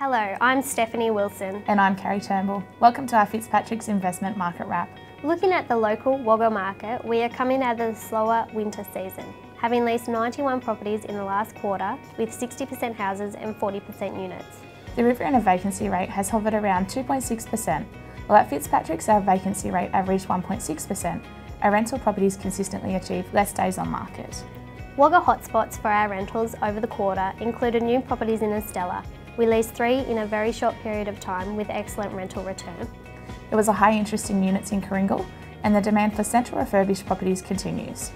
Hello, I'm Stephanie Wilson. And I'm Carrie Turnbull. Welcome to our Fitzpatrick's Investment Market Wrap. Looking at the local Wagga market, we are coming out of the slower winter season, having leased 91 properties in the last quarter with 60% houses and 40% units. The Riverina vacancy rate has hovered around 2.6%, while at Fitzpatrick's our vacancy rate averaged 1.6%. Our rental properties consistently achieve less days on market. Wagga hotspots for our rentals over the quarter included new properties in Estella, we leased three in a very short period of time with excellent rental return. There was a high interest in units in Kooringal and the demand for central refurbished properties continues.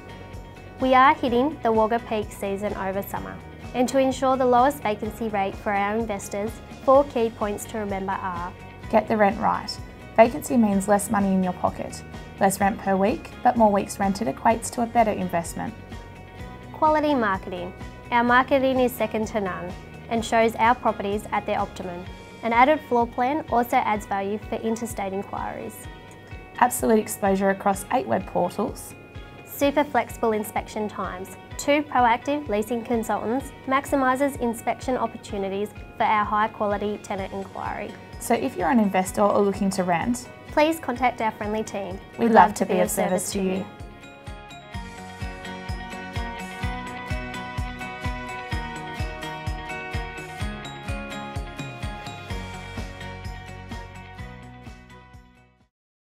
We are hitting the Wagga peak season over summer. And to ensure the lowest vacancy rate for our investors, four key points to remember are Get the rent right. Vacancy means less money in your pocket. Less rent per week, but more weeks rented equates to a better investment. Quality marketing. Our marketing is second to none and shows our properties at their optimum. An added floor plan also adds value for interstate inquiries. Absolute exposure across eight web portals. Super flexible inspection times. Two proactive leasing consultants maximises inspection opportunities for our high quality tenant inquiry. So if you're an investor or looking to rent, please contact our friendly team. We'd, We'd love, love, to be, be of service, service to you. you.